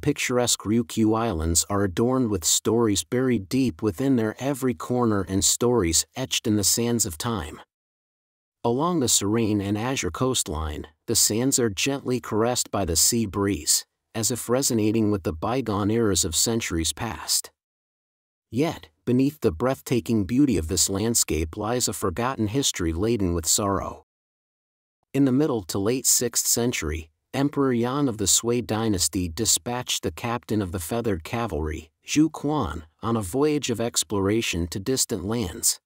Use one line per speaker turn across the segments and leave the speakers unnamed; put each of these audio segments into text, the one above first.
picturesque Ryukyu Islands are adorned with stories buried deep within their every corner and stories etched in the sands of time. Along the serene and azure coastline, the sands are gently caressed by the sea breeze, as if resonating with the bygone eras of centuries past. Yet, beneath the breathtaking beauty of this landscape lies a forgotten history laden with sorrow. In the middle to late 6th century, Emperor Yang of the Sui dynasty dispatched the captain of the feathered cavalry, Zhu Quan, on a voyage of exploration to distant lands.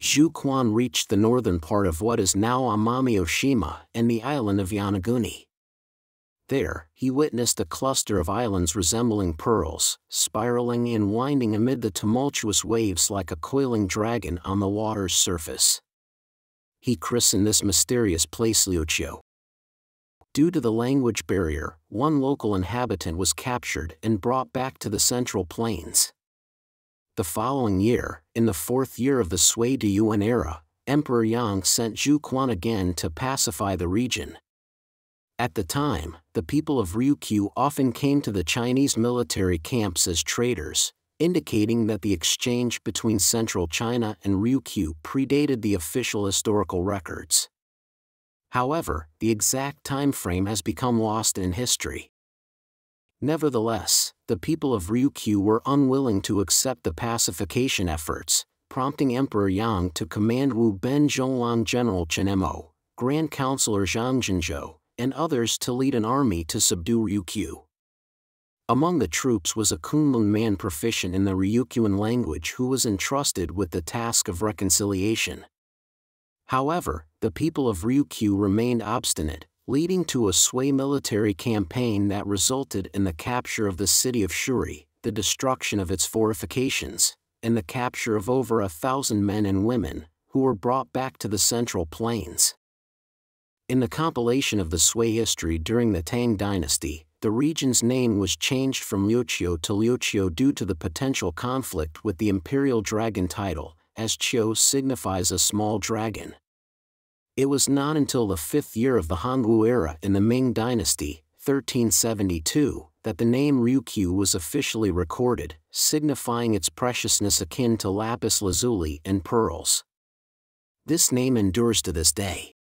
Zhu Quan reached the northern part of what is now Amami Oshima and the island of Yonaguni. There, he witnessed a cluster of islands resembling pearls, spiraling and winding amid the tumultuous waves like a coiling dragon on the water's surface. He christened this mysterious place Liuqiu. Due to the language barrier, one local inhabitant was captured and brought back to the Central Plains. The following year, in the fourth year of the Sui de Yuan era, Emperor Yang sent Zhu Quan again to pacify the region, at the time, the people of Ryukyu often came to the Chinese military camps as traders, indicating that the exchange between central China and Ryukyu predated the official historical records. However, the exact time frame has become lost in history. Nevertheless, the people of Ryukyu were unwilling to accept the pacification efforts, prompting Emperor Yang to command Wu Ben Zhonglang General Chen Emo, Grand Counselor Zhang Jinzhou, and others to lead an army to subdue Ryukyu. Among the troops was a Kunlun man proficient in the Ryukyuan language who was entrusted with the task of reconciliation. However, the people of Ryukyu remained obstinate, leading to a Sui military campaign that resulted in the capture of the city of Shuri, the destruction of its fortifications, and the capture of over a thousand men and women, who were brought back to the Central Plains. In the compilation of the Sui history during the Tang dynasty, the region's name was changed from Liuqiu to Liuqiu due to the potential conflict with the imperial dragon title, as Qiu signifies a small dragon. It was not until the fifth year of the Hongwu era in the Ming dynasty, 1372, that the name Ryukyu was officially recorded, signifying its preciousness akin to lapis lazuli and pearls. This name endures to this day.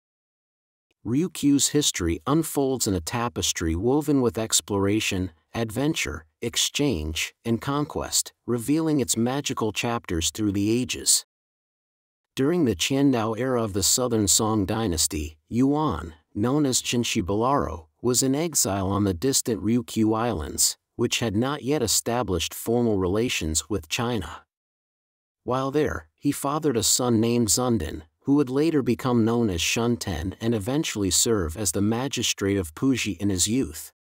Ryukyu's history unfolds in a tapestry woven with exploration, adventure, exchange, and conquest, revealing its magical chapters through the ages. During the Qiandao era of the Southern Song dynasty, Yuan, known as Chinchibalaro, was in exile on the distant Ryukyu Islands, which had not yet established formal relations with China. While there, he fathered a son named Zundan, who would later become known as Shunten and eventually serve as the magistrate of Puji in his youth.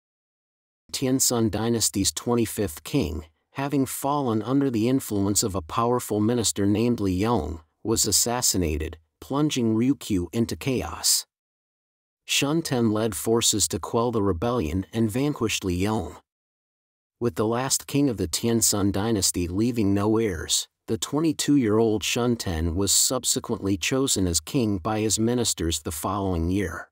Tiansun dynasty's 25th king, having fallen under the influence of a powerful minister named Li Yong, was assassinated, plunging Ryukyu into chaos. Shunten led forces to quell the rebellion and vanquished Li Yong. With the last king of the Tiansun dynasty leaving no heirs, the 22-year-old Shunten was subsequently chosen as king by his ministers the following year.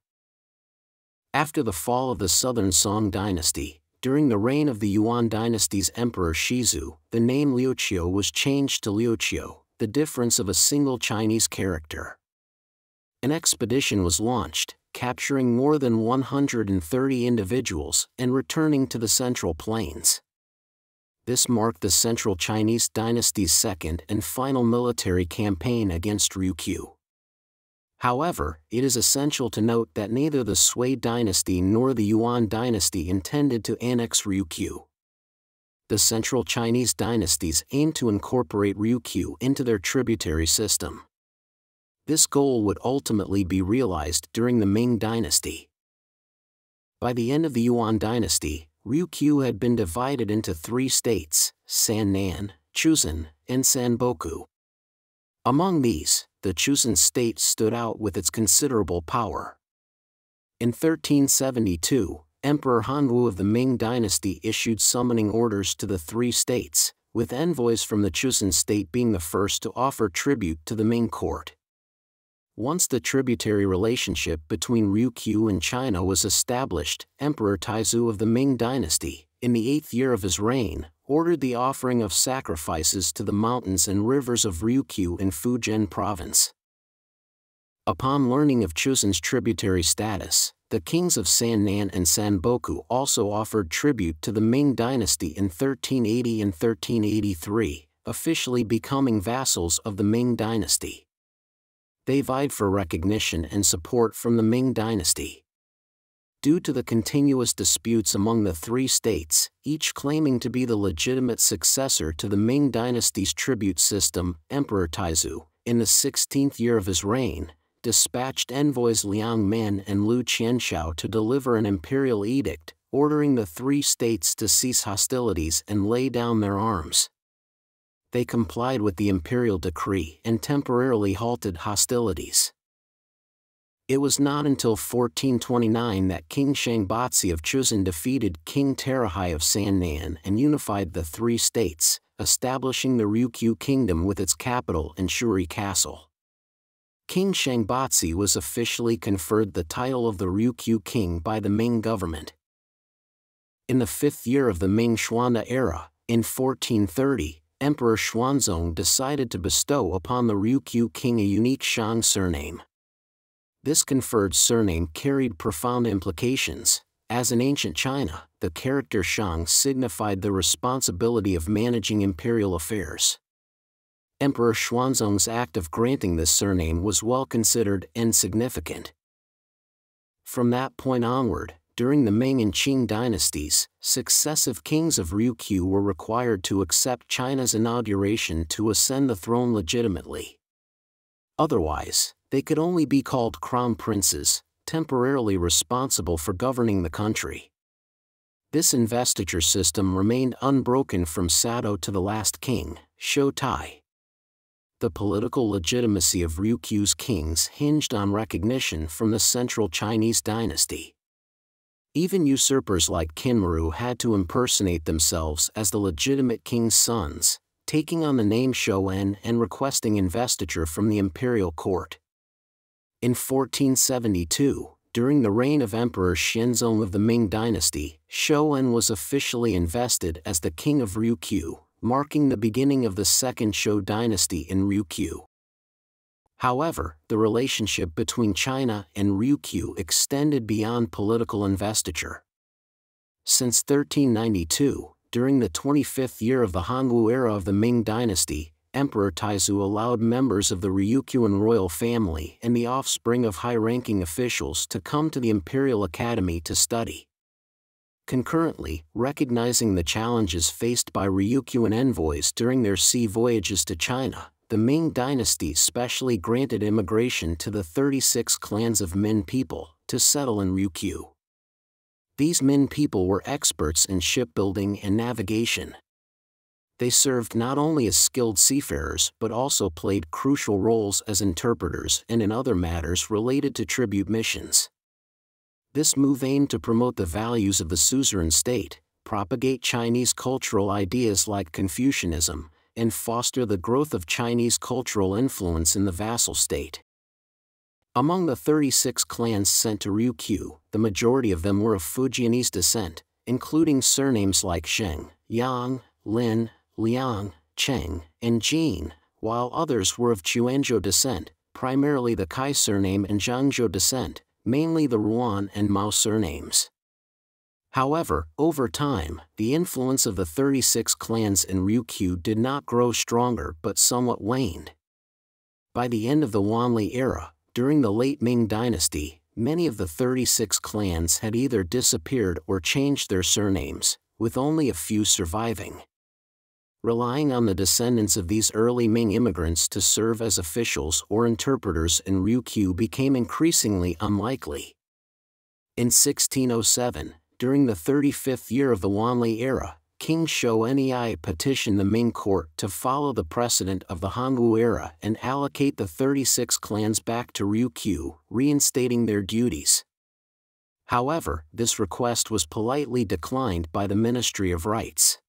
After the fall of the Southern Song dynasty, during the reign of the Yuan dynasty's emperor Shizu, the name Liuqiu was changed to Liuqiu, the difference of a single Chinese character. An expedition was launched, capturing more than 130 individuals and returning to the Central Plains this marked the Central Chinese dynasty's second and final military campaign against Ryukyu. However, it is essential to note that neither the Sui dynasty nor the Yuan dynasty intended to annex Ryukyu. The Central Chinese dynasties aimed to incorporate Ryukyu into their tributary system. This goal would ultimately be realized during the Ming dynasty. By the end of the Yuan dynasty, Ryukyu had been divided into three states, Sannan, Chusan, and Sanboku. Among these, the Chusan state stood out with its considerable power. In 1372, Emperor Hongwu of the Ming dynasty issued summoning orders to the three states, with envoys from the Chusan state being the first to offer tribute to the Ming court. Once the tributary relationship between Ryukyu and China was established, Emperor Taizu of the Ming dynasty in the eighth year of his reign, ordered the offering of sacrifices to the mountains and rivers of Ryukyu in Fujian province. Upon learning of Chusan's tributary status, the kings of Sannan and Sanboku also offered tribute to the Ming dynasty in 1380 and 1383, officially becoming vassals of the Ming dynasty. They vied for recognition and support from the Ming dynasty. Due to the continuous disputes among the three states, each claiming to be the legitimate successor to the Ming dynasty's tribute system, Emperor Taizu, in the 16th year of his reign, dispatched envoys Liang Men and Lu Qianshao to deliver an imperial edict, ordering the three states to cease hostilities and lay down their arms. They complied with the imperial decree and temporarily halted hostilities. It was not until 1429 that King Shangbatsi of Chusan defeated King Terahai of Sannan and unified the three states, establishing the Ryukyu kingdom with its capital in Shuri Castle. King Shangbatsi was officially conferred the title of the Ryukyu king by the Ming government. In the fifth year of the Ming Xuande era, in 1430, Emperor Xuanzong decided to bestow upon the Ryukyu king a unique Shang surname. This conferred surname carried profound implications, as in ancient China, the character Shang signified the responsibility of managing imperial affairs. Emperor Xuanzong's act of granting this surname was well considered and significant. From that point onward, during the Ming and Qing dynasties, successive kings of Ryukyu were required to accept China's inauguration to ascend the throne legitimately. Otherwise, they could only be called crown princes, temporarily responsible for governing the country. This investiture system remained unbroken from Sado to the last king, Shou Tai the political legitimacy of Ryukyu's kings hinged on recognition from the central Chinese dynasty. Even usurpers like Kinmaru had to impersonate themselves as the legitimate king's sons, taking on the name Shou'en and requesting investiture from the imperial court. In 1472, during the reign of Emperor Xianzong of the Ming dynasty, Shou'en was officially invested as the king of Ryukyu, marking the beginning of the second Shou dynasty in Ryukyu. However, the relationship between China and Ryukyu extended beyond political investiture. Since 1392, during the 25th year of the Hongwu era of the Ming dynasty, Emperor Taizu allowed members of the Ryukyuan royal family and the offspring of high-ranking officials to come to the Imperial Academy to study. Concurrently, recognizing the challenges faced by Ryukyuan envoys during their sea voyages to China, the Ming dynasty specially granted immigration to the 36 clans of Min people to settle in Ryukyu. These Min people were experts in shipbuilding and navigation. They served not only as skilled seafarers but also played crucial roles as interpreters and in other matters related to tribute missions. This move aimed to promote the values of the suzerain state, propagate Chinese cultural ideas like Confucianism, and foster the growth of Chinese cultural influence in the vassal state. Among the 36 clans sent to Ryukyu, the majority of them were of Fujianese descent, including surnames like Sheng, Yang, Lin, Liang, Cheng, and Jin, while others were of Quanzhou descent, primarily the Kai surname and Zhangzhou descent, mainly the Ruan and Mao surnames. However, over time, the influence of the 36 clans in Ryukyu did not grow stronger but somewhat waned. By the end of the Wanli era, during the late Ming dynasty, many of the 36 clans had either disappeared or changed their surnames, with only a few surviving relying on the descendants of these early Ming immigrants to serve as officials or interpreters in Ryukyu became increasingly unlikely. In 1607, during the 35th year of the Wanli era, King Shou-Enlai petitioned the Ming court to follow the precedent of the Hongwu era and allocate the 36 clans back to Ryukyu, reinstating their duties. However, this request was politely declined by the Ministry of Rites.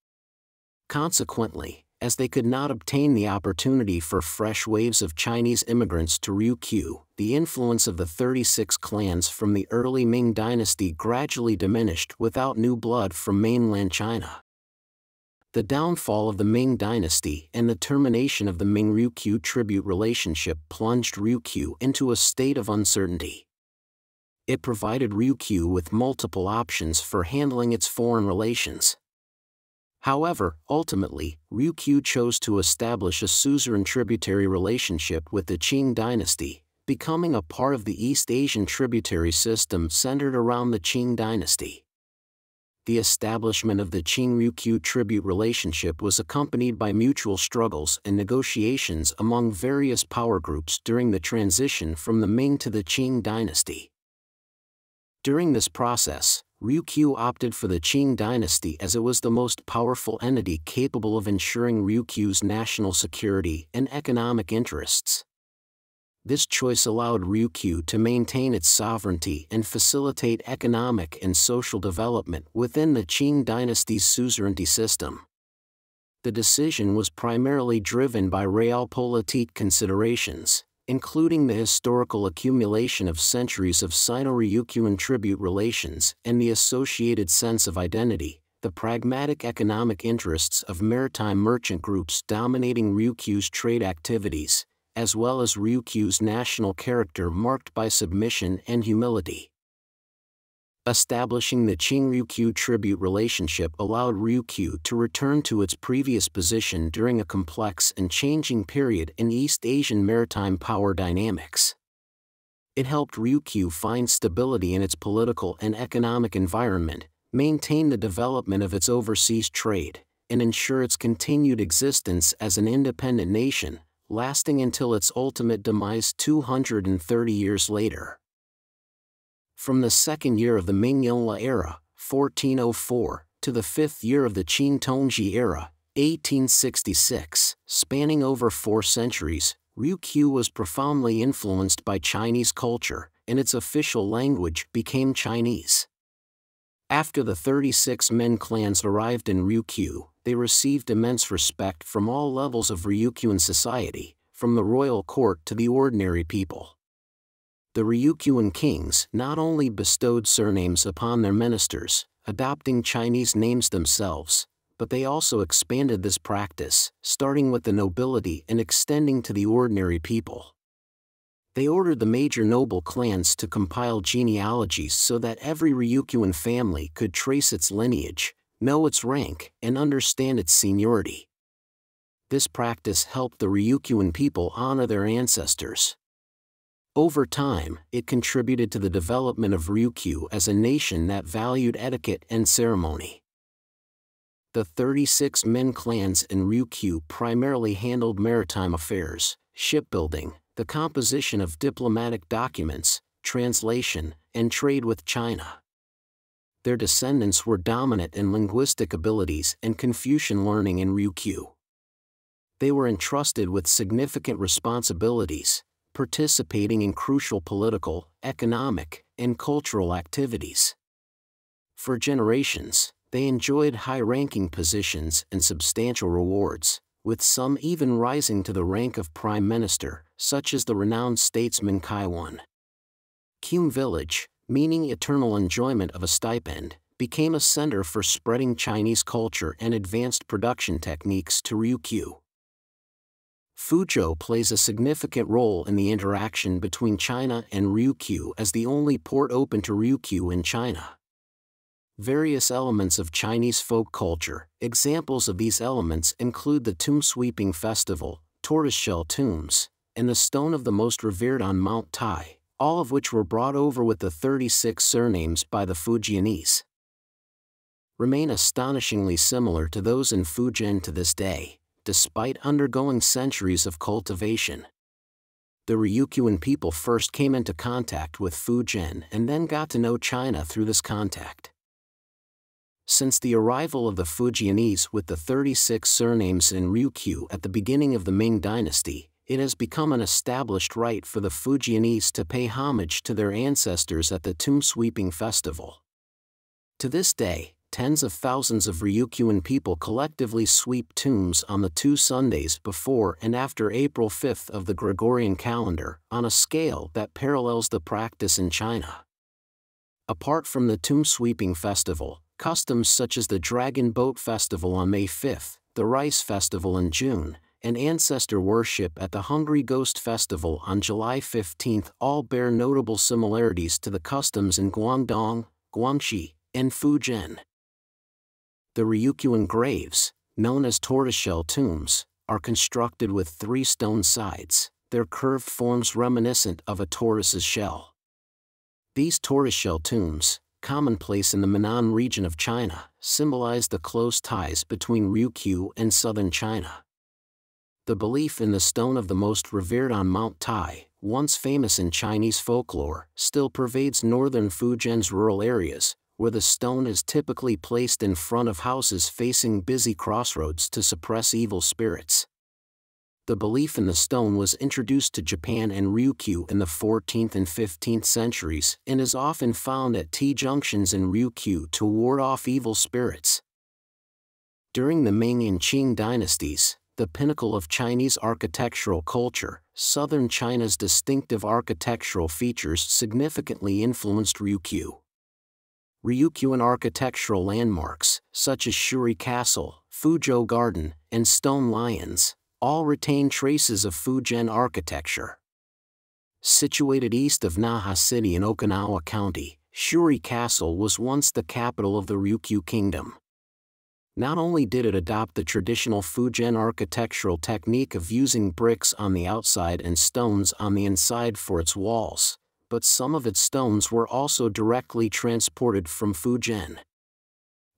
Consequently, as they could not obtain the opportunity for fresh waves of Chinese immigrants to Ryukyu, the influence of the 36 clans from the early Ming dynasty gradually diminished without new blood from mainland China. The downfall of the Ming dynasty and the termination of the Ming Ryukyu tribute relationship plunged Ryukyu into a state of uncertainty. It provided Ryukyu with multiple options for handling its foreign relations. However, ultimately, Ryukyu chose to establish a suzerain tributary relationship with the Qing dynasty, becoming a part of the East Asian tributary system centered around the Qing dynasty. The establishment of the Qing-Ryukyu tribute relationship was accompanied by mutual struggles and negotiations among various power groups during the transition from the Ming to the Qing dynasty. During this process, Ryukyu opted for the Qing dynasty as it was the most powerful entity capable of ensuring Ryukyu's national security and economic interests. This choice allowed Ryukyu to maintain its sovereignty and facilitate economic and social development within the Qing dynasty's suzerainty system. The decision was primarily driven by realpolitik considerations, including the historical accumulation of centuries of Sino-Ryukyuan tribute relations and the associated sense of identity, the pragmatic economic interests of maritime merchant groups dominating Ryukyu's trade activities, as well as Ryukyu's national character marked by submission and humility. Establishing the Qing-Ryukyu tribute relationship allowed Ryukyu to return to its previous position during a complex and changing period in East Asian maritime power dynamics. It helped Ryukyu find stability in its political and economic environment, maintain the development of its overseas trade, and ensure its continued existence as an independent nation, lasting until its ultimate demise 230 years later. From the second year of the Ming era, 1404, to the fifth year of the Qing Tongzhi era, 1866, spanning over four centuries, Ryukyu was profoundly influenced by Chinese culture, and its official language became Chinese. After the 36 Min clans arrived in Ryukyu, they received immense respect from all levels of Ryukyuan society, from the royal court to the ordinary people the Ryukyuan kings not only bestowed surnames upon their ministers, adopting Chinese names themselves, but they also expanded this practice, starting with the nobility and extending to the ordinary people. They ordered the major noble clans to compile genealogies so that every Ryukyuan family could trace its lineage, know its rank, and understand its seniority. This practice helped the Ryukyuan people honor their ancestors. Over time, it contributed to the development of Ryukyu as a nation that valued etiquette and ceremony. The 36 Min clans in Ryukyu primarily handled maritime affairs, shipbuilding, the composition of diplomatic documents, translation, and trade with China. Their descendants were dominant in linguistic abilities and Confucian learning in Ryukyu. They were entrusted with significant responsibilities, participating in crucial political, economic, and cultural activities. For generations, they enjoyed high ranking positions and substantial rewards, with some even rising to the rank of prime minister, such as the renowned statesman Kaiwan. Kume Village, meaning eternal enjoyment of a stipend, became a center for spreading Chinese culture and advanced production techniques to Ryukyu. Fuzhou plays a significant role in the interaction between China and Ryukyu as the only port open to Ryukyu in China. Various elements of Chinese folk culture, examples of these elements include the Tomb Sweeping Festival, tortoiseshell tombs, and the Stone of the Most Revered on Mount Tai, all of which were brought over with the 36 surnames by the Fujianese. Remain astonishingly similar to those in Fujian to this day despite undergoing centuries of cultivation. The Ryukyuan people first came into contact with Fujian and then got to know China through this contact. Since the arrival of the Fujianese with the 36 surnames in Ryukyu at the beginning of the Ming dynasty, it has become an established right for the Fujianese to pay homage to their ancestors at the tomb sweeping festival. To this day, tens of thousands of Ryukyuan people collectively sweep tombs on the two Sundays before and after April 5 of the Gregorian calendar, on a scale that parallels the practice in China. Apart from the tomb sweeping festival, customs such as the Dragon Boat Festival on May 5, the Rice Festival in June, and ancestor worship at the Hungry Ghost Festival on July 15 all bear notable similarities to the customs in Guangdong, Guangxi, and Fujian. The Ryukyuan graves, known as tortoiseshell tombs, are constructed with three stone sides, their curved forms reminiscent of a tortoise's shell. These tortoiseshell tombs, commonplace in the Minnan region of China, symbolize the close ties between Ryukyu and southern China. The belief in the stone of the most revered on Mount Tai, once famous in Chinese folklore, still pervades northern Fujian's rural areas, where the stone is typically placed in front of houses facing busy crossroads to suppress evil spirits. The belief in the stone was introduced to Japan and Ryukyu in the 14th and 15th centuries and is often found at T junctions in Ryukyu to ward off evil spirits. During the Ming and Qing dynasties, the pinnacle of Chinese architectural culture, southern China's distinctive architectural features significantly influenced Ryukyu. Ryukyuan architectural landmarks, such as Shuri Castle, Fuzhou Garden, and Stone Lions, all retain traces of Fujian architecture. Situated east of Naha City in Okinawa County, Shuri Castle was once the capital of the Ryukyu Kingdom. Not only did it adopt the traditional Fujian architectural technique of using bricks on the outside and stones on the inside for its walls, but some of its stones were also directly transported from Fujian.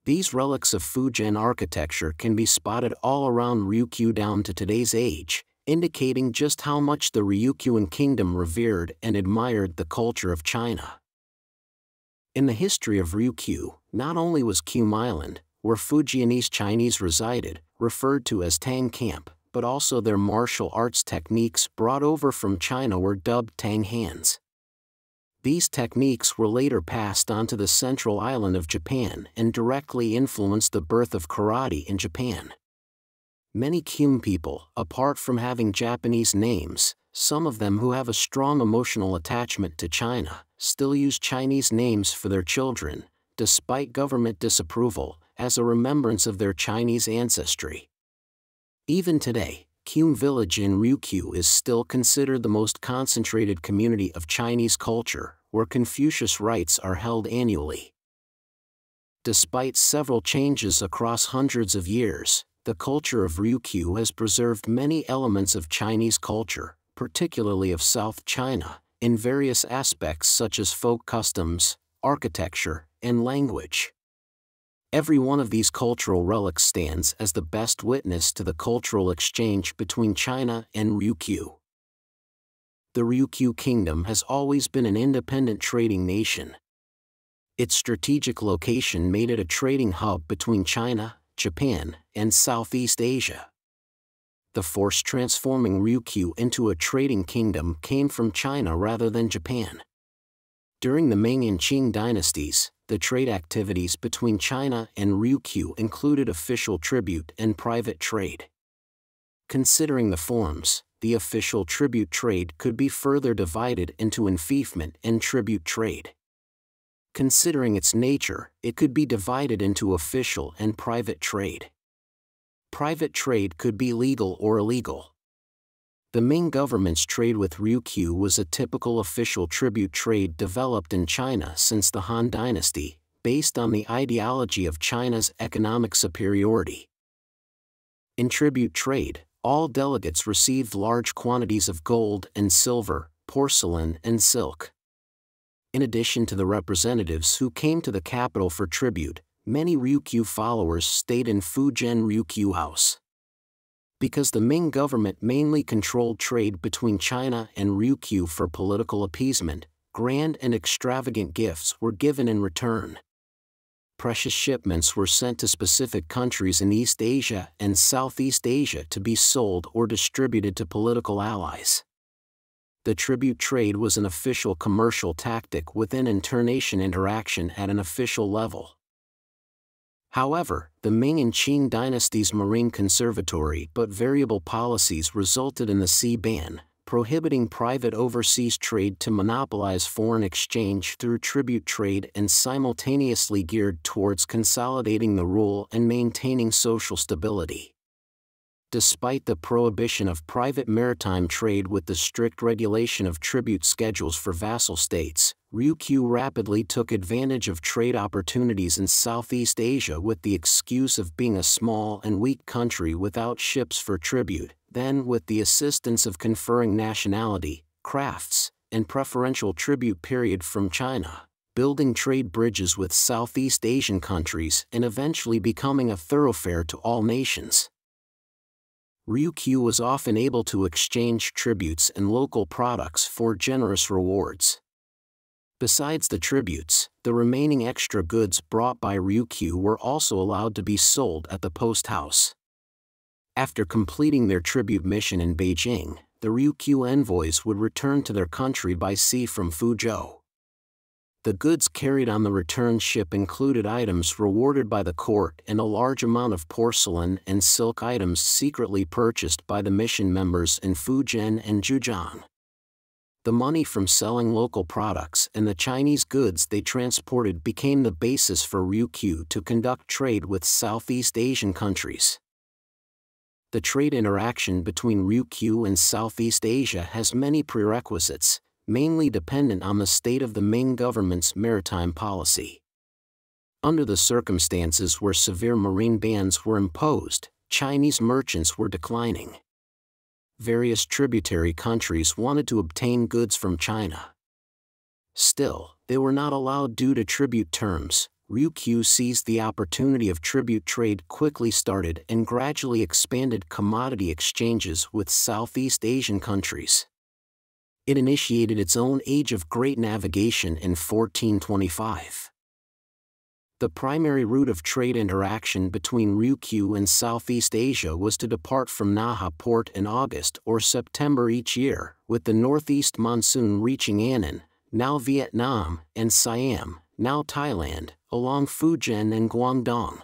These relics of Fujian architecture can be spotted all around Ryukyu down to today's age, indicating just how much the Ryukyuan kingdom revered and admired the culture of China. In the history of Ryukyu, not only was Kume Island, where Fujianese Chinese resided, referred to as Tang Camp, but also their martial arts techniques brought over from China were dubbed Tang Hands. These techniques were later passed on to the central island of Japan and directly influenced the birth of karate in Japan. Many Kume people, apart from having Japanese names, some of them who have a strong emotional attachment to China, still use Chinese names for their children, despite government disapproval, as a remembrance of their Chinese ancestry. Even today, Kume village in Ryukyu is still considered the most concentrated community of Chinese culture, where Confucius rites are held annually. Despite several changes across hundreds of years, the culture of Ryukyu has preserved many elements of Chinese culture, particularly of South China, in various aspects such as folk customs, architecture, and language. Every one of these cultural relics stands as the best witness to the cultural exchange between China and Ryukyu. The Ryukyu Kingdom has always been an independent trading nation. Its strategic location made it a trading hub between China, Japan, and Southeast Asia. The force transforming Ryukyu into a trading kingdom came from China rather than Japan. During the Ming and Qing dynasties, the trade activities between China and Ryukyu included official tribute and private trade. Considering the forms, the official tribute trade could be further divided into enfeoffment and tribute trade. Considering its nature, it could be divided into official and private trade. Private trade could be legal or illegal. The Ming government's trade with Ryukyu was a typical official tribute trade developed in China since the Han Dynasty, based on the ideology of China's economic superiority. In tribute trade, all delegates received large quantities of gold and silver, porcelain and silk. In addition to the representatives who came to the capital for tribute, many Ryukyu followers stayed in Fujian Ryukyu House because the Ming government mainly controlled trade between China and Ryukyu for political appeasement, grand and extravagant gifts were given in return. Precious shipments were sent to specific countries in East Asia and Southeast Asia to be sold or distributed to political allies. The tribute trade was an official commercial tactic within internation interaction at an official level. However, the Ming and Qing dynasties' marine conservatory but variable policies resulted in the sea ban, prohibiting private overseas trade to monopolize foreign exchange through tribute trade and simultaneously geared towards consolidating the rule and maintaining social stability. Despite the prohibition of private maritime trade with the strict regulation of tribute schedules for vassal states, Ryukyu rapidly took advantage of trade opportunities in Southeast Asia with the excuse of being a small and weak country without ships for tribute, then with the assistance of conferring nationality, crafts, and preferential tribute period from China, building trade bridges with Southeast Asian countries and eventually becoming a thoroughfare to all nations. Ryukyu was often able to exchange tributes and local products for generous rewards. Besides the tributes, the remaining extra goods brought by Ryukyu were also allowed to be sold at the post house. After completing their tribute mission in Beijing, the Ryukyu envoys would return to their country by sea from Fuzhou. The goods carried on the return ship included items rewarded by the court and a large amount of porcelain and silk items secretly purchased by the mission members in Fujian and Zhejiang. The money from selling local products and the Chinese goods they transported became the basis for Ryukyu to conduct trade with Southeast Asian countries the trade interaction between Ryukyu and Southeast Asia has many prerequisites, mainly dependent on the state of the Ming government's maritime policy. Under the circumstances where severe marine bans were imposed, Chinese merchants were declining. Various tributary countries wanted to obtain goods from China. Still, they were not allowed due to tribute terms, Ryukyu seized the opportunity of tribute trade quickly started and gradually expanded commodity exchanges with Southeast Asian countries. It initiated its own age of great navigation in 1425. The primary route of trade interaction between Ryukyu and Southeast Asia was to depart from Naha port in August or September each year, with the northeast monsoon reaching Annan, now Vietnam, and Siam, now Thailand, along Fujian and Guangdong.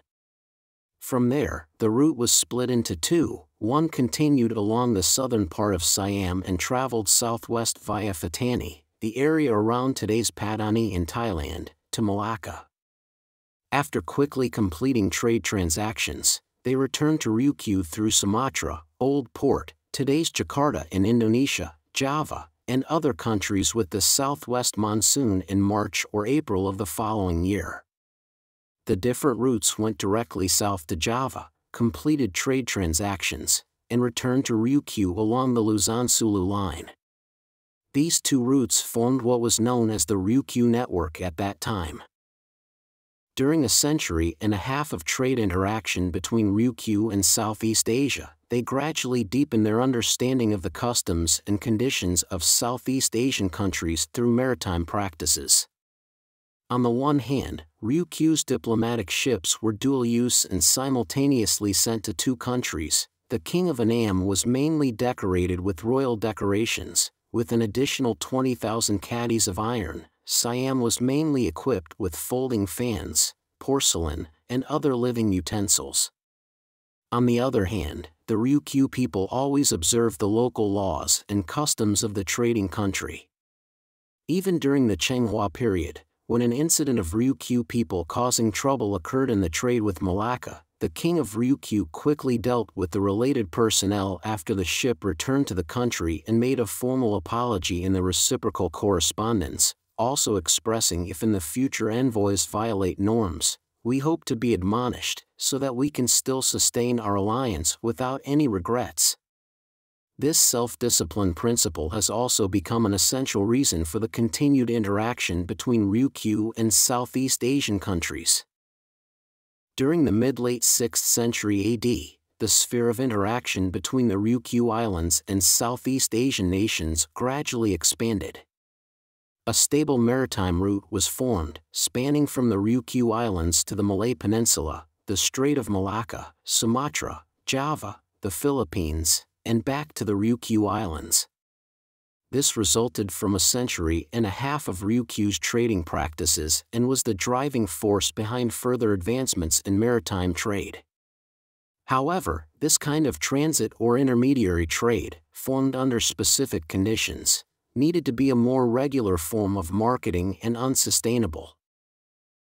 From there, the route was split into two, one continued along the southern part of Siam and traveled southwest via Fatani, the area around today's Patani in Thailand, to Malacca. After quickly completing trade transactions, they returned to Ryukyu through Sumatra, Old Port, today's Jakarta in Indonesia, Java, and other countries with the southwest monsoon in March or April of the following year the different routes went directly south to Java, completed trade transactions, and returned to Ryukyu along the Luzon-Sulu line. These two routes formed what was known as the Ryukyu network at that time. During a century and a half of trade interaction between Ryukyu and Southeast Asia, they gradually deepened their understanding of the customs and conditions of Southeast Asian countries through maritime practices. On the one hand, Ryukyu's diplomatic ships were dual use and simultaneously sent to two countries. The King of Annam was mainly decorated with royal decorations, with an additional 20,000 catties of iron. Siam was mainly equipped with folding fans, porcelain, and other living utensils. On the other hand, the Ryukyu people always observed the local laws and customs of the trading country. Even during the Chenghua period, when an incident of Ryukyu people causing trouble occurred in the trade with Malacca, the king of Ryukyu quickly dealt with the related personnel after the ship returned to the country and made a formal apology in the reciprocal correspondence, also expressing if in the future envoys violate norms, we hope to be admonished, so that we can still sustain our alliance without any regrets. This self-discipline principle has also become an essential reason for the continued interaction between Ryukyu and Southeast Asian countries. During the mid-late 6th century AD, the sphere of interaction between the Ryukyu Islands and Southeast Asian nations gradually expanded. A stable maritime route was formed, spanning from the Ryukyu Islands to the Malay Peninsula, the Strait of Malacca, Sumatra, Java, the Philippines, and back to the Ryukyu Islands. This resulted from a century and a half of Ryukyu's trading practices and was the driving force behind further advancements in maritime trade. However, this kind of transit or intermediary trade, formed under specific conditions, needed to be a more regular form of marketing and unsustainable.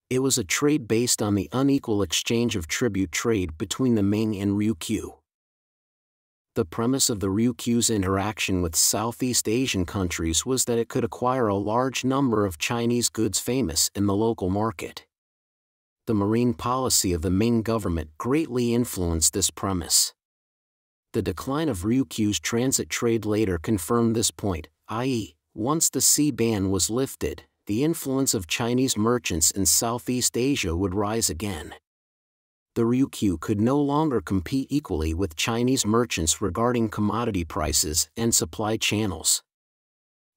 It was a trade based on the unequal exchange of tribute trade between the Ming and Ryukyu. The premise of the Ryukyu's interaction with Southeast Asian countries was that it could acquire a large number of Chinese goods famous in the local market the marine policy of the Ming government greatly influenced this premise. The decline of Ryukyu's transit trade later confirmed this point, i.e., once the sea ban was lifted, the influence of Chinese merchants in Southeast Asia would rise again. The Ryukyu could no longer compete equally with Chinese merchants regarding commodity prices and supply channels.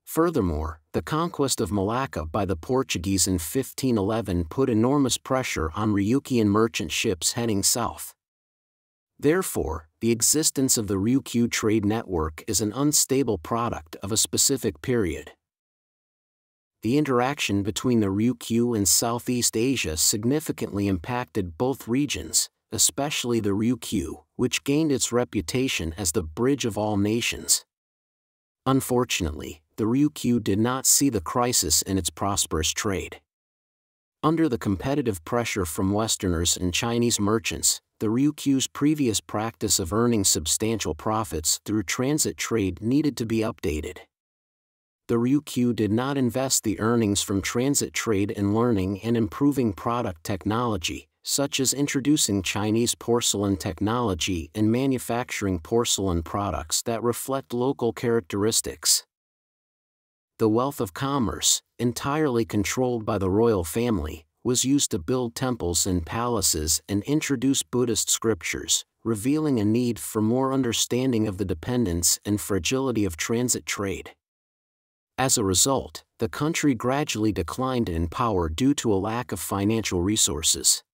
Furthermore, the conquest of Malacca by the Portuguese in 1511 put enormous pressure on Ryukyuan merchant ships heading south. Therefore, the existence of the Ryukyu trade network is an unstable product of a specific period. The interaction between the Ryukyu and Southeast Asia significantly impacted both regions, especially the Ryukyu, which gained its reputation as the bridge of all nations. Unfortunately, the Ryukyu did not see the crisis in its prosperous trade. Under the competitive pressure from Westerners and Chinese merchants, the Ryukyu's previous practice of earning substantial profits through transit trade needed to be updated. The Ryukyu did not invest the earnings from transit trade in learning and improving product technology, such as introducing Chinese porcelain technology and manufacturing porcelain products that reflect local characteristics the wealth of commerce, entirely controlled by the royal family, was used to build temples and palaces and introduce Buddhist scriptures, revealing a need for more understanding of the dependence and fragility of transit trade. As a result, the country gradually declined in power due to a lack of financial resources.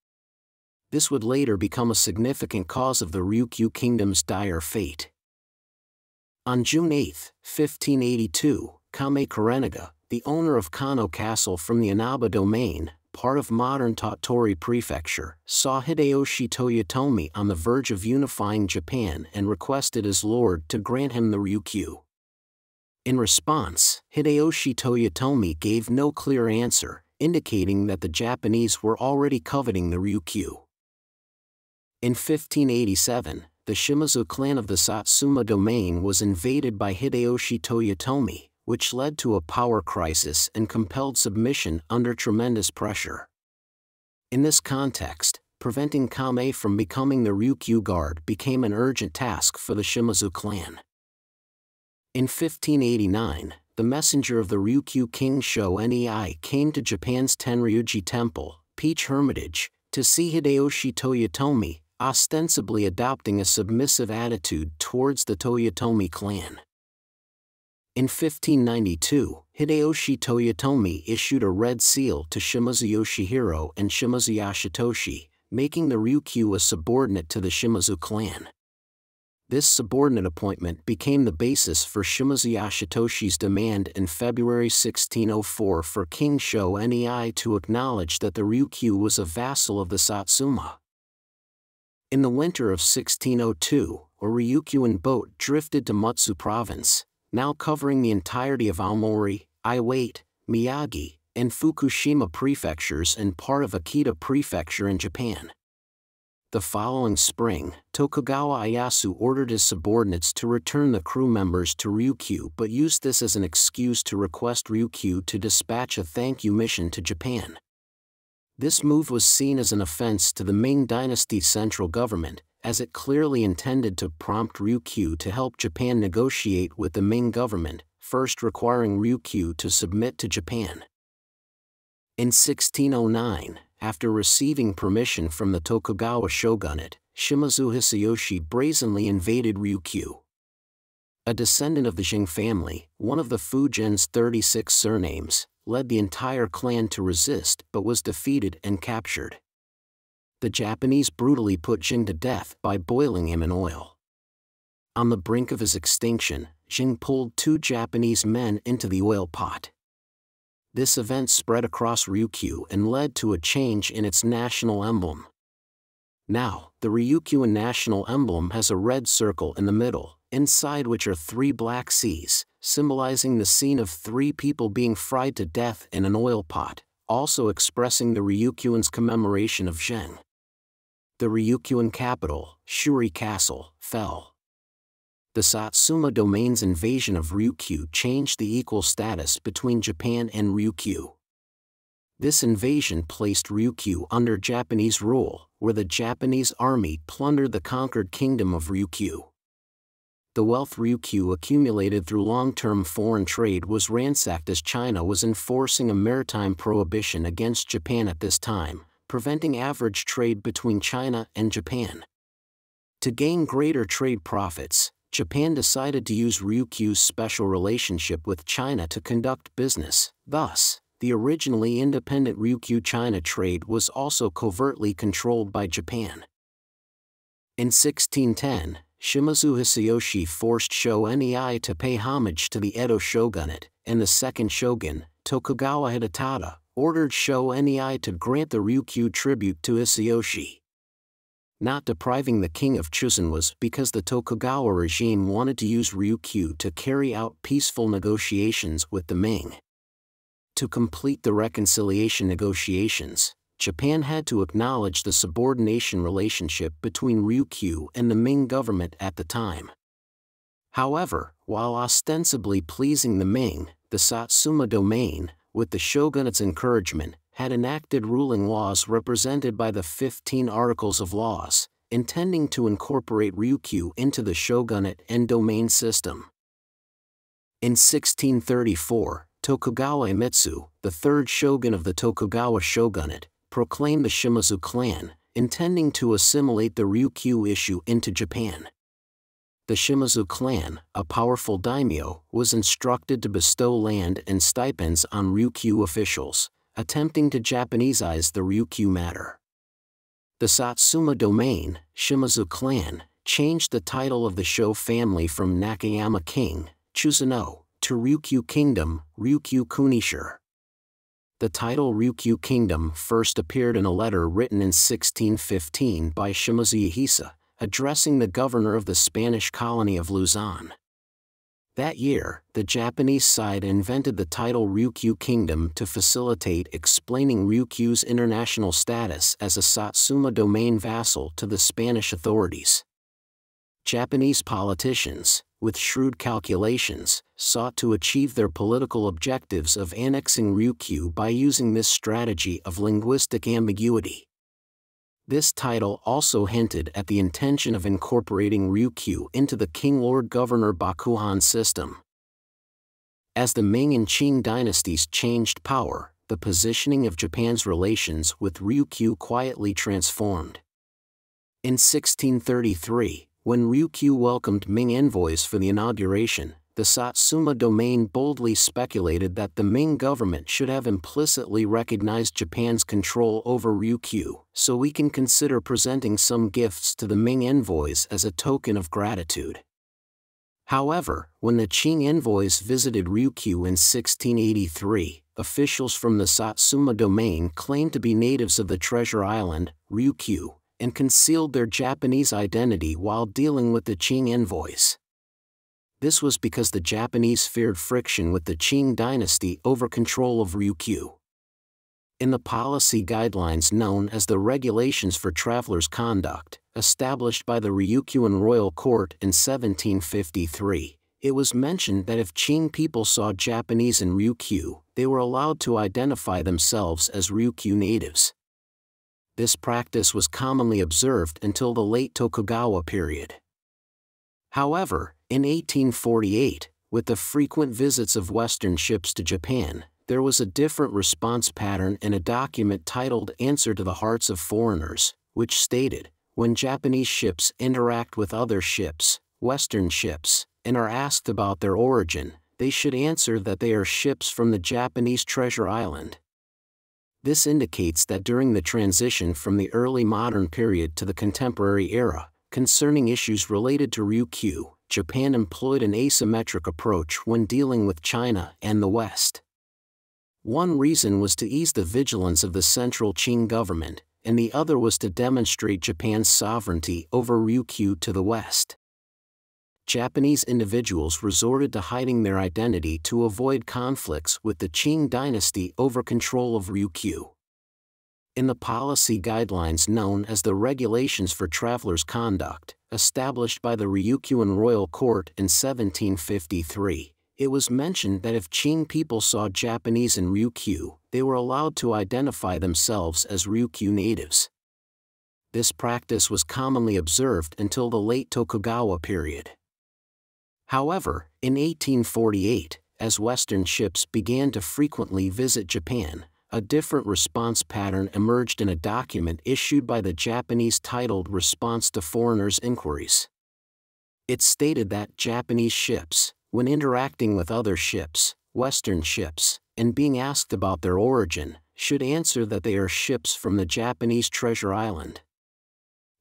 This would later become a significant cause of the Ryukyu kingdom's dire fate. On June 8, 1582, Kame Karenaga, the owner of Kano Castle from the Inaba domain, part of modern Tottori Prefecture, saw Hideyoshi Toyotomi on the verge of unifying Japan and requested his lord to grant him the Ryukyu. In response, Hideyoshi Toyotomi gave no clear answer, indicating that the Japanese were already coveting the Ryukyu. In 1587, the Shimazu clan of the Satsuma domain was invaded by Hideyoshi Toyotomi, which led to a power crisis and compelled submission under tremendous pressure. In this context, preventing Kame from becoming the Ryukyu Guard became an urgent task for the Shimazu clan. In 1589, the messenger of the Ryukyu king Sho Nei came to Japan's Tenryuji Temple, Peach Hermitage, to see Hideyoshi Toyotomi, ostensibly adopting a submissive attitude towards the Toyotomi clan. In 1592, Hideyoshi Toyotomi issued a red seal to Shimazu Yoshihiro and Shimazu Yashitoshi, making the Ryukyu a subordinate to the Shimazu clan. This subordinate appointment became the basis for Shimazu Yashitoshi's demand in February 1604 for King Sho Nei to acknowledge that the Ryukyu was a vassal of the Satsuma. In the winter of 1602, a Ryukyuan boat drifted to Mutsu province, now covering the entirety of Aomori, Iwate, Miyagi, and Fukushima prefectures and part of Akita prefecture in Japan. The following spring, Tokugawa Ieyasu ordered his subordinates to return the crew members to Ryukyu but used this as an excuse to request Ryukyu to dispatch a thank you mission to Japan. This move was seen as an offense to the Ming Dynasty's central government, as it clearly intended to prompt Ryukyu to help Japan negotiate with the Ming government, first requiring Ryukyu to submit to Japan. In 1609, after receiving permission from the Tokugawa shogunate, Shimazu Hisayoshi brazenly invaded Ryukyu. A descendant of the Jing family, one of the Fujian's 36 surnames, led the entire clan to resist but was defeated and captured the Japanese brutally put Jing to death by boiling him in oil. On the brink of his extinction, Jing pulled two Japanese men into the oil pot. This event spread across Ryukyu and led to a change in its national emblem. Now, the Ryukyuan national emblem has a red circle in the middle, inside which are three black seas, symbolizing the scene of three people being fried to death in an oil pot, also expressing the Ryukyuan's commemoration of Zheng. The Ryukyuan capital, Shuri Castle, fell. The Satsuma domain's invasion of Ryukyu changed the equal status between Japan and Ryukyu. This invasion placed Ryukyu under Japanese rule, where the Japanese army plundered the conquered kingdom of Ryukyu the wealth Ryukyu accumulated through long-term foreign trade was ransacked as China was enforcing a maritime prohibition against Japan at this time, preventing average trade between China and Japan. To gain greater trade profits, Japan decided to use Ryukyu's special relationship with China to conduct business. Thus, the originally independent Ryukyu-China trade was also covertly controlled by Japan. In 1610, Shimazu Hisayoshi forced Sho Nei to pay homage to the Edo shogunate, and the second shogun, Tokugawa Hidetada, ordered Sho Nei to grant the Ryukyu tribute to Hisayoshi. Not depriving the king of Chusan was because the Tokugawa regime wanted to use Ryukyu to carry out peaceful negotiations with the Ming. To complete the reconciliation negotiations, Japan had to acknowledge the subordination relationship between Ryukyu and the Ming government at the time. However, while ostensibly pleasing the Ming, the Satsuma domain, with the shogunate's encouragement, had enacted ruling laws represented by the 15 Articles of Laws, intending to incorporate Ryukyu into the shogunate and domain system. In 1634, Tokugawa Iemitsu, the third shogun of the Tokugawa shogunate, proclaimed the Shimazu clan, intending to assimilate the Ryukyu issue into Japan. The Shimazu clan, a powerful daimyo, was instructed to bestow land and stipends on Ryukyu officials, attempting to Japaneseize the Ryukyu matter. The Satsuma domain, Shimazu clan, changed the title of the Sho family from Nakayama King, Chuzano, to Ryukyu Kingdom, Ryukyu Kunishir the title Ryukyu Kingdom first appeared in a letter written in 1615 by Shimazu Iehisa, addressing the governor of the Spanish colony of Luzon. That year, the Japanese side invented the title Ryukyu Kingdom to facilitate explaining Ryukyu's international status as a Satsuma domain vassal to the Spanish authorities. Japanese politicians, with shrewd calculations, sought to achieve their political objectives of annexing Ryukyu by using this strategy of linguistic ambiguity. This title also hinted at the intention of incorporating Ryukyu into the king-lord-governor Bakuhan system. As the Ming and Qing dynasties changed power, the positioning of Japan's relations with Ryukyu quietly transformed. In 1633, when Ryukyu welcomed Ming envoys for the inauguration, the Satsuma domain boldly speculated that the Ming government should have implicitly recognized Japan's control over Ryukyu, so we can consider presenting some gifts to the Ming envoys as a token of gratitude. However, when the Qing envoys visited Ryukyu in 1683, officials from the Satsuma domain claimed to be natives of the Treasure Island, Ryukyu, and concealed their Japanese identity while dealing with the Qing envoys. This was because the Japanese feared friction with the Qing dynasty over control of Ryukyu. In the policy guidelines known as the Regulations for Travelers' Conduct, established by the Ryukyuan Royal Court in 1753, it was mentioned that if Qing people saw Japanese in Ryukyu, they were allowed to identify themselves as Ryukyu natives this practice was commonly observed until the late Tokugawa period. However, in 1848, with the frequent visits of Western ships to Japan, there was a different response pattern in a document titled Answer to the Hearts of Foreigners, which stated, when Japanese ships interact with other ships, Western ships, and are asked about their origin, they should answer that they are ships from the Japanese treasure island, this indicates that during the transition from the early modern period to the contemporary era, concerning issues related to Ryukyu, Japan employed an asymmetric approach when dealing with China and the West. One reason was to ease the vigilance of the central Qing government, and the other was to demonstrate Japan's sovereignty over Ryukyu to the west. Japanese individuals resorted to hiding their identity to avoid conflicts with the Qing dynasty over control of Ryukyu. In the policy guidelines known as the Regulations for Travelers' Conduct, established by the Ryukyuan Royal Court in 1753, it was mentioned that if Qing people saw Japanese in Ryukyu, they were allowed to identify themselves as Ryukyu natives. This practice was commonly observed until the late Tokugawa period. However, in 1848, as Western ships began to frequently visit Japan, a different response pattern emerged in a document issued by the Japanese titled Response to Foreigners' Inquiries. It stated that Japanese ships, when interacting with other ships, Western ships, and being asked about their origin, should answer that they are ships from the Japanese Treasure Island.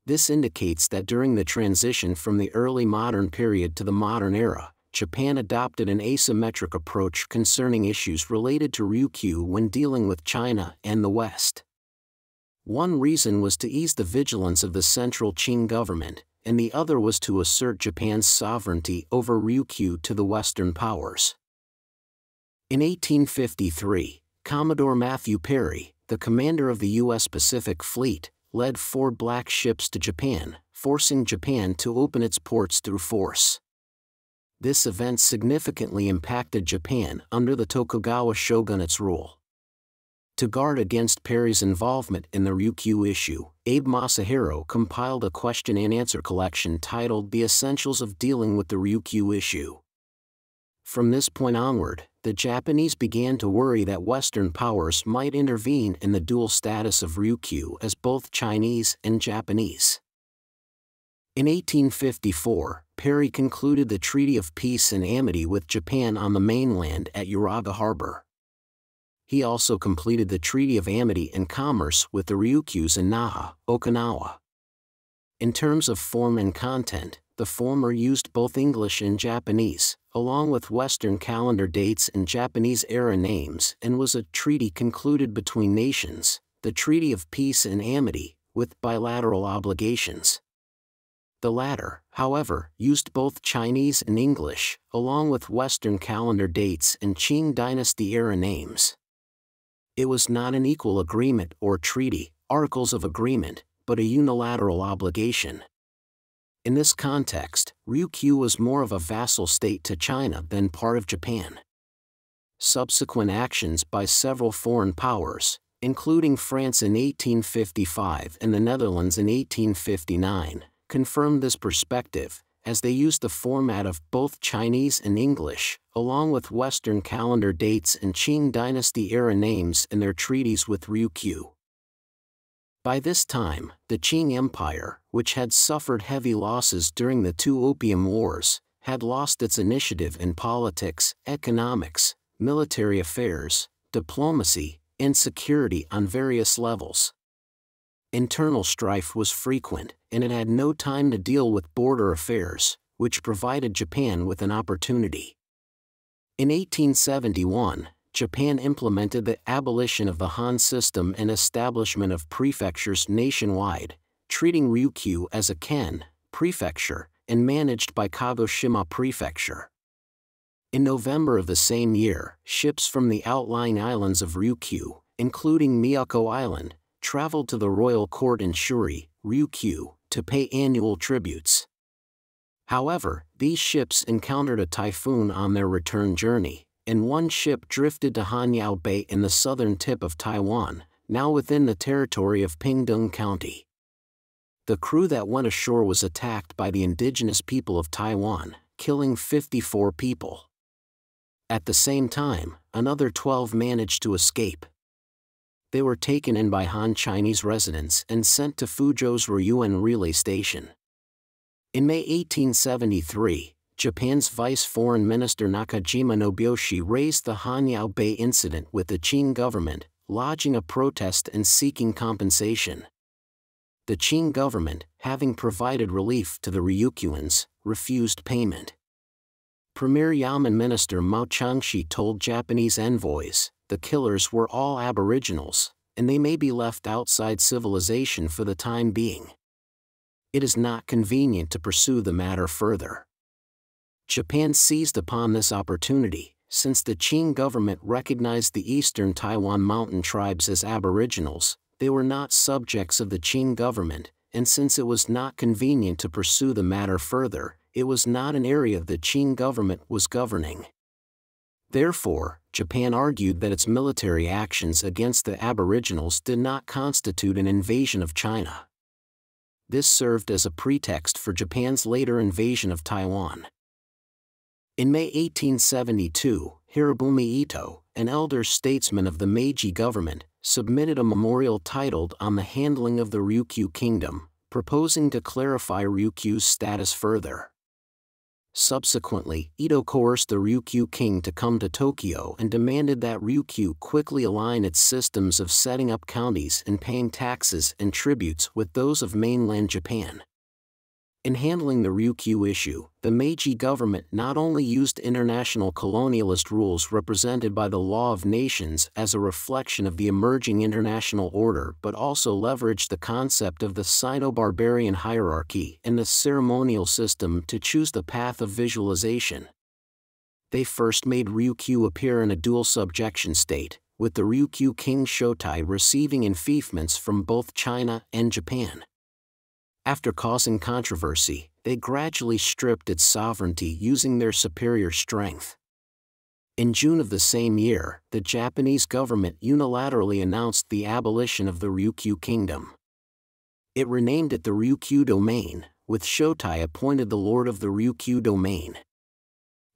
This indicates that during the transition from the early modern period to the modern era, Japan adopted an asymmetric approach concerning issues related to Ryukyu when dealing with China and the West. One reason was to ease the vigilance of the central Qing government, and the other was to assert Japan's sovereignty over Ryukyu to the Western powers. In 1853, Commodore Matthew Perry, the commander of the U.S. Pacific Fleet, led four black ships to Japan, forcing Japan to open its ports through force. This event significantly impacted Japan under the Tokugawa shogunate's rule. To guard against Perry's involvement in the Ryukyu issue, Abe Masahiro compiled a question and answer collection titled The Essentials of Dealing with the Ryukyu Issue. From this point onward, the Japanese began to worry that Western powers might intervene in the dual status of Ryukyu as both Chinese and Japanese. In 1854, Perry concluded the Treaty of Peace and Amity with Japan on the mainland at Uraga Harbor he also completed the Treaty of Amity and Commerce with the Ryukyus in Naha, Okinawa. In terms of form and content, the former used both English and Japanese, along with Western calendar dates and Japanese era names, and was a treaty concluded between nations, the Treaty of Peace and Amity, with bilateral obligations. The latter, however, used both Chinese and English, along with Western calendar dates and Qing dynasty era names. It was not an equal agreement or treaty, articles of agreement, but a unilateral obligation. In this context, Ryukyu was more of a vassal state to China than part of Japan. Subsequent actions by several foreign powers, including France in 1855 and the Netherlands in 1859, confirmed this perspective, as they used the format of both Chinese and English, along with Western calendar dates and Qing dynasty era names in their treaties with Ryukyu. By this time, the Qing Empire, which had suffered heavy losses during the two Opium Wars, had lost its initiative in politics, economics, military affairs, diplomacy, and security on various levels internal strife was frequent, and it had no time to deal with border affairs, which provided Japan with an opportunity. In 1871, Japan implemented the abolition of the Han system and establishment of prefectures nationwide, treating Ryukyu as a ken, prefecture, and managed by Kagoshima Prefecture. In November of the same year, ships from the outlying islands of Ryukyu, including Miyako Island, traveled to the royal court in Shuri, Ryukyu, to pay annual tributes. However, these ships encountered a typhoon on their return journey, and one ship drifted to Hanyao Bay in the southern tip of Taiwan, now within the territory of Pingtung County. The crew that went ashore was attacked by the indigenous people of Taiwan, killing 54 people. At the same time, another 12 managed to escape they were taken in by Han Chinese residents and sent to Fuzhou's Ryuan relay station. In May 1873, Japan's Vice Foreign Minister Nakajima Nobuyoshi raised the Hanyao Bay incident with the Qing government, lodging a protest and seeking compensation. The Qing government, having provided relief to the Ryukyuans, refused payment. Premier Yamen Minister Mao Changxi told Japanese envoys, the killers were all aboriginals, and they may be left outside civilization for the time being. It is not convenient to pursue the matter further. Japan seized upon this opportunity, since the Qing government recognized the eastern Taiwan mountain tribes as aboriginals, they were not subjects of the Qing government, and since it was not convenient to pursue the matter further, it was not an area the Qing government was governing. Therefore, Japan argued that its military actions against the Aboriginals did not constitute an invasion of China. This served as a pretext for Japan's later invasion of Taiwan. In May 1872, Hirobumi Ito, an elder statesman of the Meiji government, submitted a memorial titled On the Handling of the Ryukyu Kingdom, proposing to clarify Ryukyu's status further. Subsequently, Ito coerced the Ryukyu king to come to Tokyo and demanded that Ryukyu quickly align its systems of setting up counties and paying taxes and tributes with those of mainland Japan. In handling the Ryukyu issue, the Meiji government not only used international colonialist rules represented by the law of nations as a reflection of the emerging international order but also leveraged the concept of the Sino-barbarian hierarchy and the ceremonial system to choose the path of visualization. They first made Ryukyu appear in a dual subjection state, with the Ryukyu king Shotai receiving enfeoffments from both China and Japan. After causing controversy, they gradually stripped its sovereignty using their superior strength. In June of the same year, the Japanese government unilaterally announced the abolition of the Ryukyu kingdom. It renamed it the Ryukyu domain, with Shotai appointed the lord of the Ryukyu domain.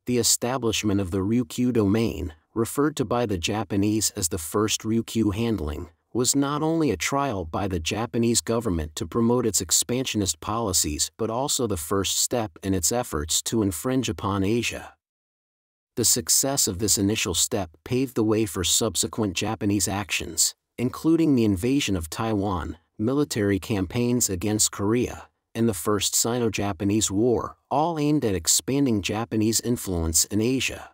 The establishment of the Ryukyu domain, referred to by the Japanese as the first Ryukyu handling, was not only a trial by the Japanese government to promote its expansionist policies but also the first step in its efforts to infringe upon Asia. The success of this initial step paved the way for subsequent Japanese actions, including the invasion of Taiwan, military campaigns against Korea, and the First Sino-Japanese War, all aimed at expanding Japanese influence in Asia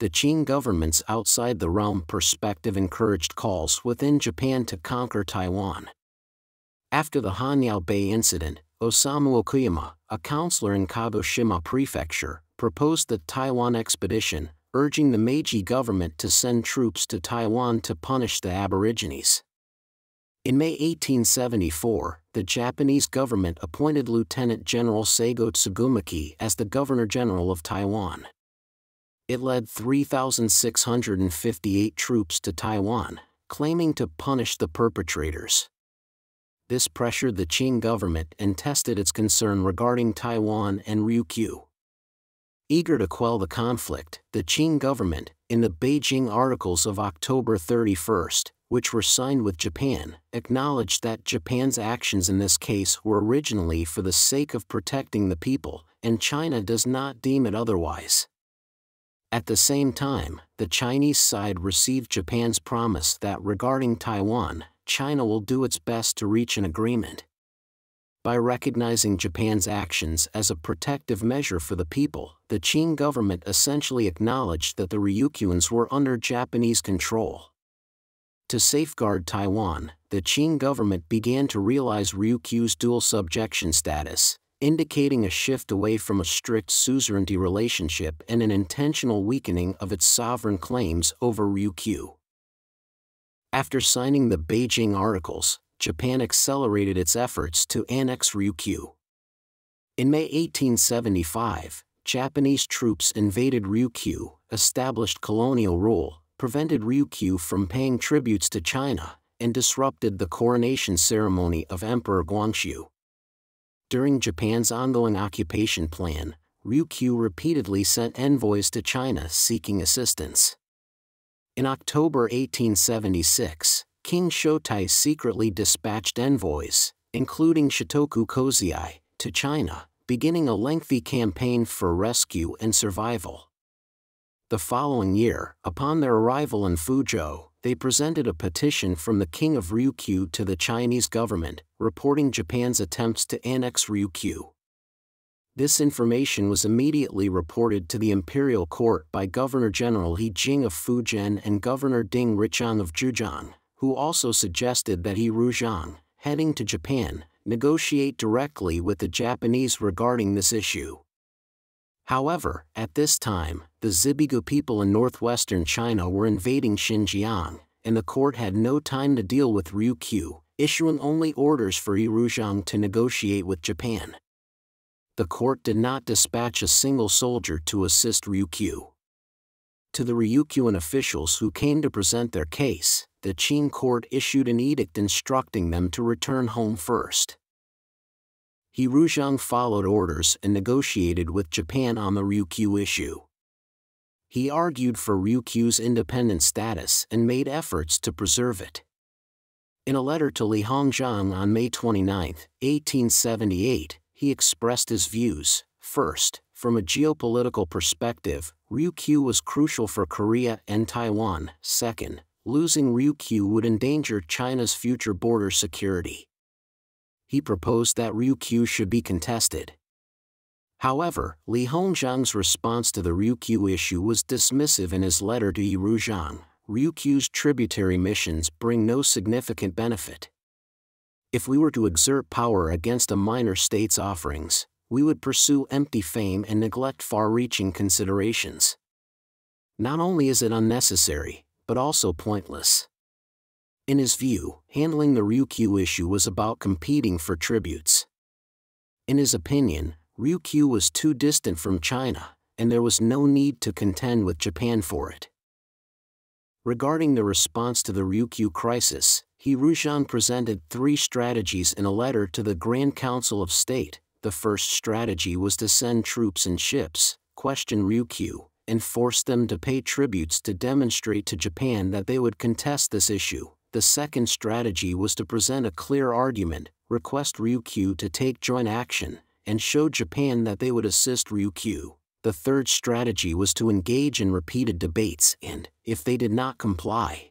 the Qing government's outside the realm perspective encouraged calls within Japan to conquer Taiwan. After the Hanyao Bay incident, Osamu Okuyama, a counselor in Kagoshima Prefecture, proposed the Taiwan expedition, urging the Meiji government to send troops to Taiwan to punish the Aborigines. In May 1874, the Japanese government appointed Lieutenant General Saigo Tsugumichi as the Governor General of Taiwan it led 3,658 troops to Taiwan, claiming to punish the perpetrators. This pressured the Qing government and tested its concern regarding Taiwan and Ryukyu. Eager to quell the conflict, the Qing government, in the Beijing Articles of October 31, which were signed with Japan, acknowledged that Japan's actions in this case were originally for the sake of protecting the people, and China does not deem it otherwise. At the same time, the Chinese side received Japan's promise that regarding Taiwan, China will do its best to reach an agreement. By recognizing Japan's actions as a protective measure for the people, the Qing government essentially acknowledged that the Ryukyuans were under Japanese control. To safeguard Taiwan, the Qing government began to realize Ryukyu's dual subjection status, indicating a shift away from a strict suzerainty relationship and an intentional weakening of its sovereign claims over Ryukyu. After signing the Beijing Articles, Japan accelerated its efforts to annex Ryukyu. In May 1875, Japanese troops invaded Ryukyu, established colonial rule, prevented Ryukyu from paying tributes to China, and disrupted the coronation ceremony of Emperor Guangxu. During Japan's ongoing occupation plan, Ryukyu repeatedly sent envoys to China seeking assistance. In October 1876, King Shotai secretly dispatched envoys, including Shotoku Kozai, to China, beginning a lengthy campaign for rescue and survival. The following year, upon their arrival in Fuzhou, they presented a petition from the King of Ryukyu to the Chinese government, reporting Japan's attempts to annex Ryukyu. This information was immediately reported to the imperial court by Governor General He Jing of Fujian and Governor Ding Richang of Zhejiang, who also suggested that He Ruzhang, heading to Japan, negotiate directly with the Japanese regarding this issue. However, at this time, the Zibigu people in northwestern China were invading Xinjiang, and the court had no time to deal with Ryukyu, issuing only orders for He Ruzhang to negotiate with Japan. The court did not dispatch a single soldier to assist Ryukyu. To the Ryukyuan officials who came to present their case, the Qing court issued an edict instructing them to return home first. He Ruzhang followed orders and negotiated with Japan on the Ryukyu issue. He argued for Ryukyu's independent status and made efforts to preserve it. In a letter to Li Hongzhang on May 29, 1878, he expressed his views. First, from a geopolitical perspective, Ryukyu was crucial for Korea and Taiwan. Second, losing Ryukyu would endanger China's future border security he proposed that Ryukyu should be contested. However, Li Hongzhang's response to the Ryukyu issue was dismissive in his letter to He Ruzhang. Ryukyu's tributary missions bring no significant benefit. If we were to exert power against a minor state's offerings, we would pursue empty fame and neglect far-reaching considerations. Not only is it unnecessary, but also pointless. In his view, handling the Ryukyu issue was about competing for tributes. In his opinion, Ryukyu was too distant from China, and there was no need to contend with Japan for it. Regarding the response to the Ryukyu crisis, He presented three strategies in a letter to the Grand Council of State. The first strategy was to send troops and ships, question Ryukyu, and force them to pay tributes to demonstrate to Japan that they would contest this issue. The second strategy was to present a clear argument, request Ryukyu to take joint action, and show Japan that they would assist Ryukyu. The third strategy was to engage in repeated debates and, if they did not comply,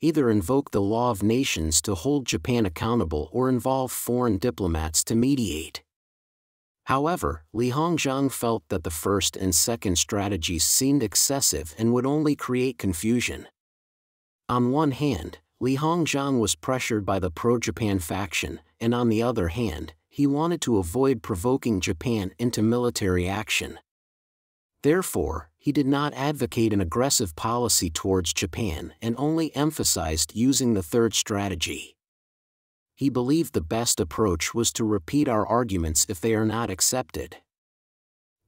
either invoke the law of nations to hold Japan accountable or involve foreign diplomats to mediate. However, Li Hongzhang felt that the first and second strategies seemed excessive and would only create confusion. On one hand, Li Hongzhang was pressured by the pro-Japan faction, and on the other hand, he wanted to avoid provoking Japan into military action. Therefore, he did not advocate an aggressive policy towards Japan and only emphasized using the third strategy. He believed the best approach was to repeat our arguments if they are not accepted.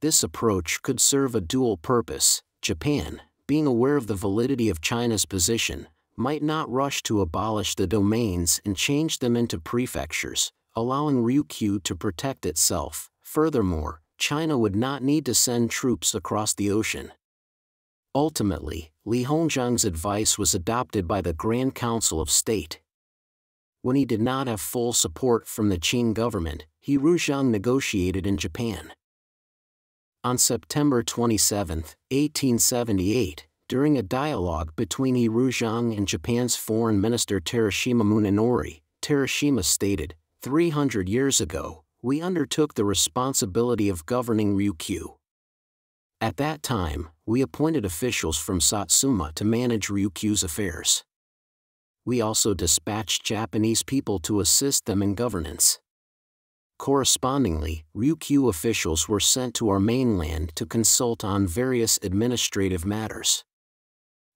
This approach could serve a dual purpose. Japan, being aware of the validity of China's position, might not rush to abolish the domains and change them into prefectures, allowing Ryukyu to protect itself. Furthermore, China would not need to send troops across the ocean. Ultimately, Li Hongzhang's advice was adopted by the Grand Council of State. When he did not have full support from the Qing government, He Ruzhang negotiated in Japan. On September 27, 1878, during a dialogue between Ruzhang and Japan's Foreign Minister Terashima Munenori, Terashima stated, 300 years ago, we undertook the responsibility of governing Ryukyu. At that time, we appointed officials from Satsuma to manage Ryukyu's affairs. We also dispatched Japanese people to assist them in governance. Correspondingly, Ryukyu officials were sent to our mainland to consult on various administrative matters.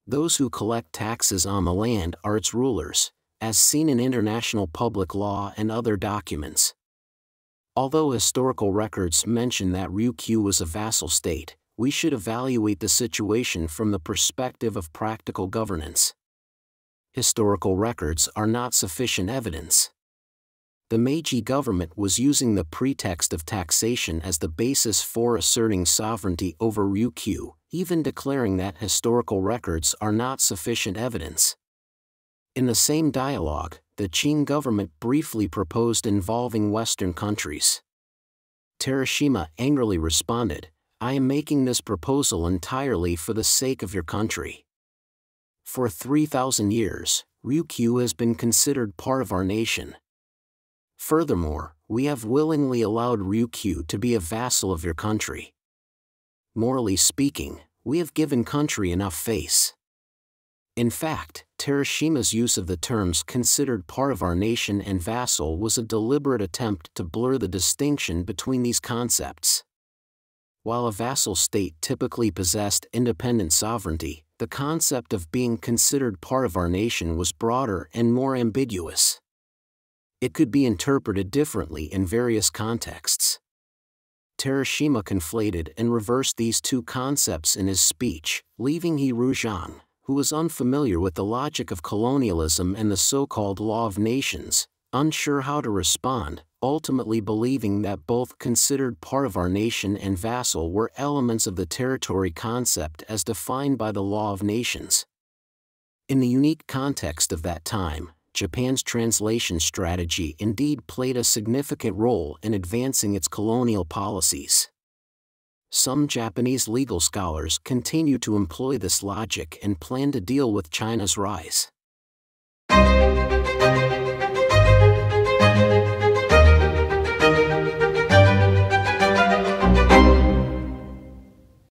Those who collect taxes on the land are its rulers, as seen in international public law and other documents. Although historical records mention that Ryukyu was a vassal state, we should evaluate the situation from the perspective of practical governance. Historical records are not sufficient evidence the Meiji government was using the pretext of taxation as the basis for asserting sovereignty over Ryukyu, even declaring that historical records are not sufficient evidence. In the same dialogue, the Qing government briefly proposed involving Western countries. Terashima angrily responded, I am making this proposal entirely for the sake of your country. For 3,000 years, Ryukyu has been considered part of our nation. Furthermore, we have willingly allowed Ryukyu to be a vassal of your country. Morally speaking, we have given country enough face. In fact, Terashima's use of the terms considered part of our nation and vassal was a deliberate attempt to blur the distinction between these concepts. While a vassal state typically possessed independent sovereignty, the concept of being considered part of our nation was broader and more ambiguous it could be interpreted differently in various contexts. Terashima conflated and reversed these two concepts in his speech, leaving He who was unfamiliar with the logic of colonialism and the so-called law of nations, unsure how to respond, ultimately believing that both considered part of our nation and vassal were elements of the territory concept as defined by the law of nations. In the unique context of that time, Japan's translation strategy indeed played a significant role in advancing its colonial policies. Some Japanese legal scholars continue to employ this logic and plan to deal with China's rise.